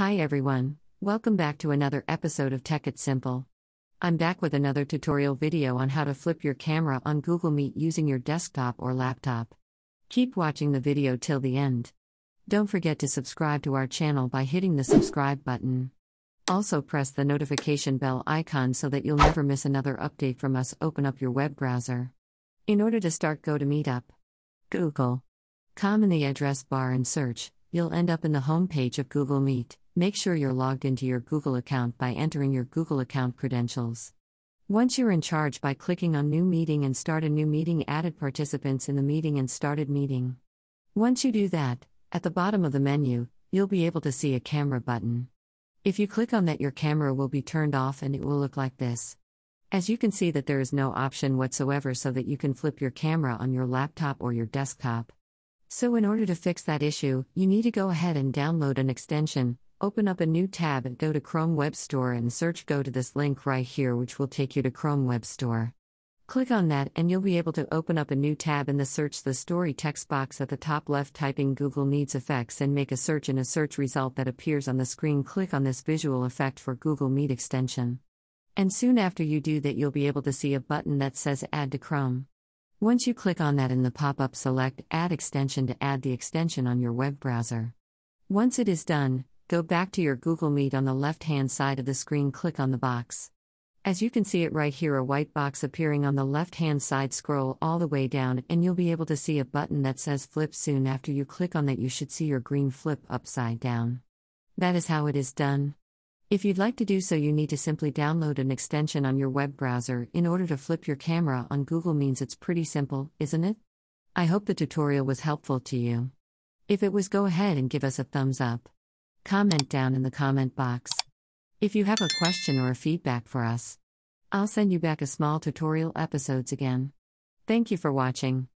Hi everyone, welcome back to another episode of Tech It Simple. I'm back with another tutorial video on how to flip your camera on Google Meet using your desktop or laptop. Keep watching the video till the end. Don't forget to subscribe to our channel by hitting the subscribe button. Also press the notification bell icon so that you'll never miss another update from us. Open up your web browser. In order to start, go to Meetup. Google. Com in the address bar and search, you'll end up in the home page of Google Meet. Make sure you're logged into your Google account by entering your Google account credentials. Once you're in charge by clicking on New Meeting and Start a New Meeting, added participants in the meeting and started meeting. Once you do that, at the bottom of the menu, you'll be able to see a camera button. If you click on that, your camera will be turned off and it will look like this. As you can see that there is no option whatsoever so that you can flip your camera on your laptop or your desktop. So in order to fix that issue, you need to go ahead and download an extension, open up a new tab and go to Chrome Web Store and search go to this link right here which will take you to Chrome Web Store. Click on that and you'll be able to open up a new tab in the search the story text box at the top left typing Google Meets Effects and make a search in a search result that appears on the screen click on this visual effect for Google Meet extension. And soon after you do that you'll be able to see a button that says add to Chrome. Once you click on that in the pop-up select add extension to add the extension on your web browser. Once it is done, go back to your Google Meet on the left-hand side of the screen click on the box. As you can see it right here a white box appearing on the left-hand side scroll all the way down and you'll be able to see a button that says flip soon after you click on that you should see your green flip upside down. That is how it is done. If you'd like to do so, you need to simply download an extension on your web browser in order to flip your camera on Google Meets it's pretty simple, isn't it? I hope the tutorial was helpful to you. If it was, go ahead and give us a thumbs up. Comment down in the comment box. If you have a question or a feedback for us, I'll send you back a small tutorial episodes again. Thank you for watching.